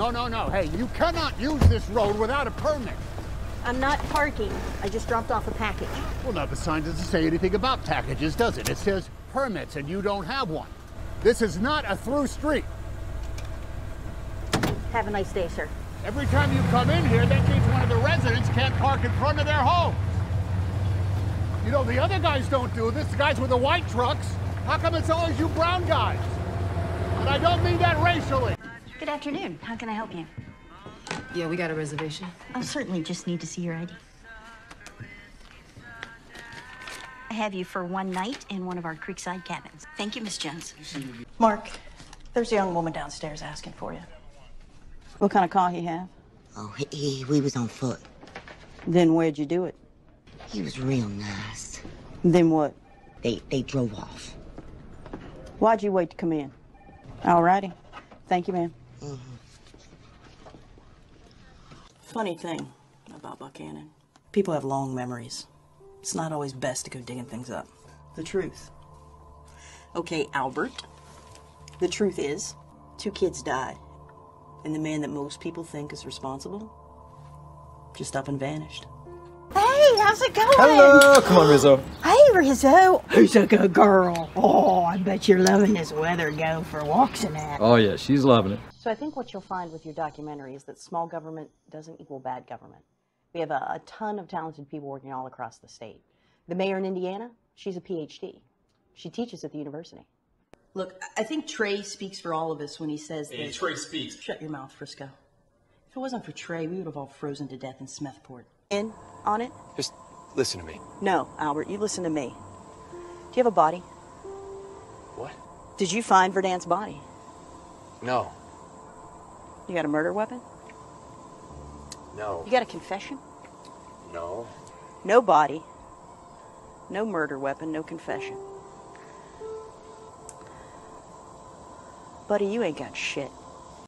No, no, no. Hey, you cannot use this road without a permit. I'm not parking. I just dropped off a package. Well, now the sign doesn't say anything about packages, does it? It says permits, and you don't have one. This is not a through street. Have a nice day, sir. Every time you come in here, that means one of the residents can't park in front of their home. You know, the other guys don't do this, the guys with the white trucks. How come it's always you brown guys? And I don't mean that racially. Good afternoon. How can I help you? Yeah, we got a reservation. I'll certainly just need to see your ID. I have you for one night in one of our Creekside cabins. Thank you, Miss Jones. Mark, there's a young woman downstairs asking for you. What kind of car he have? Oh, he, he, we was on foot. Then where'd you do it? He was real nice. Then what? They they drove off. Why'd you wait to come in? All righty. Thank you, ma'am. Funny thing about Buchanan. People have long memories. It's not always best to go digging things up. The truth. Okay, Albert. The truth is, two kids died. And the man that most people think is responsible just up and vanished. Hey, how's it going? Hello! Come on, Rizzo. Hey, Rizzo. Who's a good girl? Oh, I bet you're loving this weather. Go for walks and that. Oh, yeah, she's loving it. So I think what you'll find with your documentary is that small government doesn't equal bad government. We have a, a ton of talented people working all across the state. The mayor in Indiana, she's a PhD. She teaches at the university. Look, I think Trey speaks for all of us when he says Hey, that. Trey speaks. Shut your mouth, Frisco. If it wasn't for Trey, we would have all frozen to death in Smethport. In on it? Just listen to me. No, Albert, you listen to me. Do you have a body? What? Did you find Verdant's body? No. You got a murder weapon? No. You got a confession? No. No body, no murder weapon, no confession. Buddy, you ain't got shit.